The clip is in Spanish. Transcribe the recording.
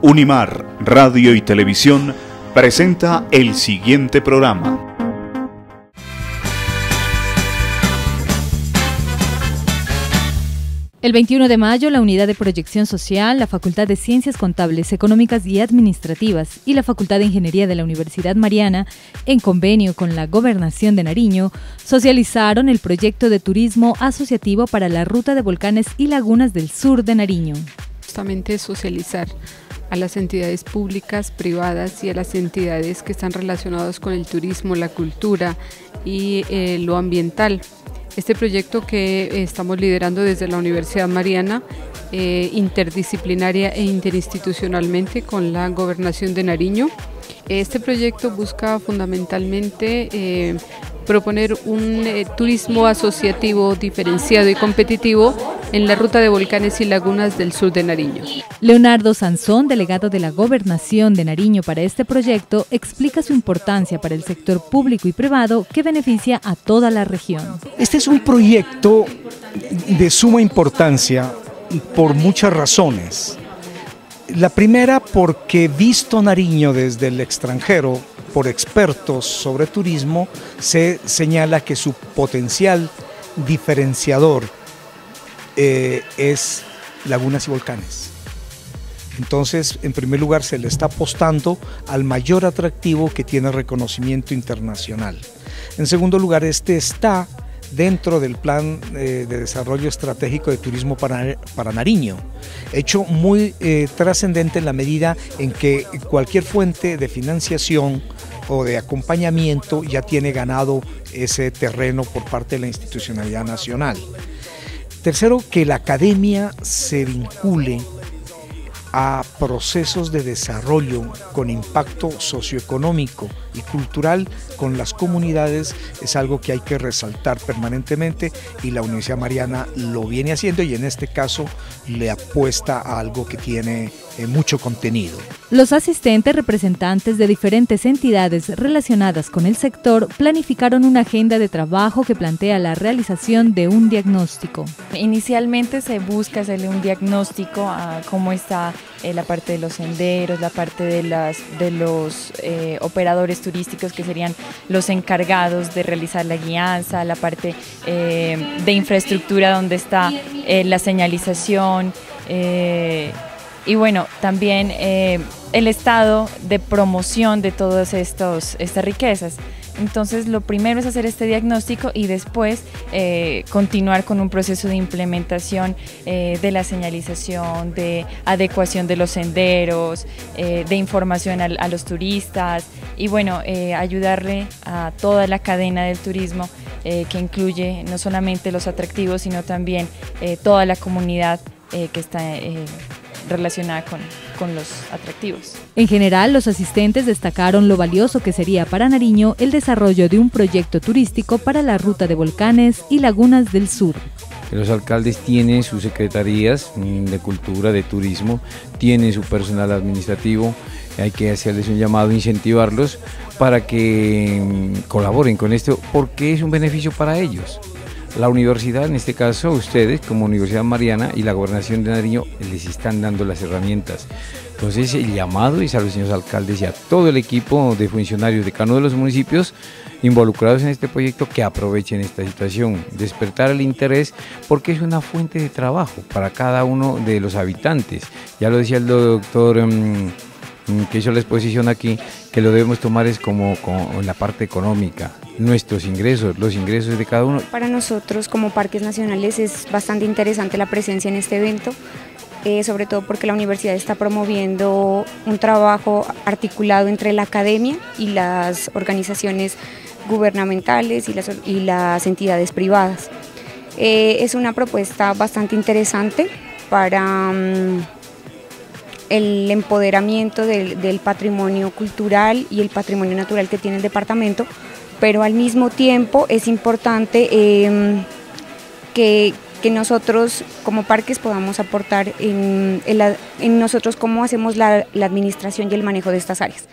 Unimar Radio y Televisión presenta el siguiente programa. El 21 de mayo, la Unidad de Proyección Social, la Facultad de Ciencias Contables, Económicas y Administrativas y la Facultad de Ingeniería de la Universidad Mariana, en convenio con la Gobernación de Nariño, socializaron el proyecto de turismo asociativo para la ruta de volcanes y lagunas del sur de Nariño. Justamente socializar a las entidades públicas, privadas y a las entidades que están relacionadas con el turismo, la cultura y eh, lo ambiental este proyecto que estamos liderando desde la Universidad Mariana, eh, interdisciplinaria e interinstitucionalmente con la Gobernación de Nariño. Este proyecto busca fundamentalmente eh, proponer un eh, turismo asociativo diferenciado y competitivo en la ruta de volcanes y lagunas del sur de Nariño. Leonardo Sansón, delegado de la Gobernación de Nariño para este proyecto, explica su importancia para el sector público y privado que beneficia a toda la región. Este es un proyecto de suma importancia por muchas razones. La primera porque visto Nariño desde el extranjero, por expertos sobre turismo, se señala que su potencial diferenciador eh, es lagunas y volcanes. Entonces, en primer lugar, se le está apostando al mayor atractivo que tiene reconocimiento internacional. En segundo lugar, este está dentro del plan eh, de desarrollo estratégico de turismo para, para Nariño, hecho muy eh, trascendente en la medida en que cualquier fuente de financiación o de acompañamiento ya tiene ganado ese terreno por parte de la institucionalidad nacional. Tercero, que la academia se vincule a procesos de desarrollo con impacto socioeconómico y cultural con las comunidades es algo que hay que resaltar permanentemente y la Universidad Mariana lo viene haciendo y en este caso le apuesta a algo que tiene eh, mucho contenido. Los asistentes representantes de diferentes entidades relacionadas con el sector planificaron una agenda de trabajo que plantea la realización de un diagnóstico. Inicialmente se busca hacerle un diagnóstico a cómo está eh, la parte de los senderos, la parte de, las, de los eh, operadores turísticos que serían los encargados de realizar la guianza, la parte eh, de infraestructura donde está la señalización y bueno, también el estado de promoción de todas estas riquezas. Entonces, lo primero es hacer este diagnóstico y después eh, continuar con un proceso de implementación eh, de la señalización, de adecuación de los senderos, eh, de información a, los turistas y bueno, ayudarle a toda la cadena del turismo que incluye no solamente los atractivos, sino también toda la comunidad que está relacionada con, con los atractivos. En general, los asistentes destacaron lo valioso que sería para Nariño el desarrollo de un proyecto turístico para la ruta de volcanes y lagunas del sur. Los alcaldes tienen sus secretarías mm, de cultura, de turismo, tienen su personal administrativo, hay que hacerles un llamado, incentivarlos para que mm, colaboren con esto porque es un beneficio para ellos. La universidad, en este caso ustedes como Universidad Mariana y la Gobernación de Nariño les están dando las herramientas. Entonces el llamado es a los señores alcaldes y a todo el equipo de funcionarios de cada uno de los municipios involucrados en este proyecto que aprovechen esta situación, despertar el interés porque es una fuente de trabajo para cada uno de los habitantes. Ya lo decía el doctor... Em, que hizo la exposición aquí, que lo debemos tomar es como, como la parte económica, nuestros ingresos, los ingresos de cada uno. Para nosotros como parques nacionales es bastante interesante la presencia en este evento, eh, sobre todo porque la universidad está promoviendo un trabajo articulado entre la academia y las organizaciones gubernamentales y las, y las entidades privadas. Eh, es una propuesta bastante interesante para mm, el empoderamiento del, del patrimonio cultural y el patrimonio natural que tiene el departamento, pero al mismo tiempo es importante em, que, nosotros como parques podamos aportar en, nosotros cómo hacemos la administración y el manejo de estas áreas.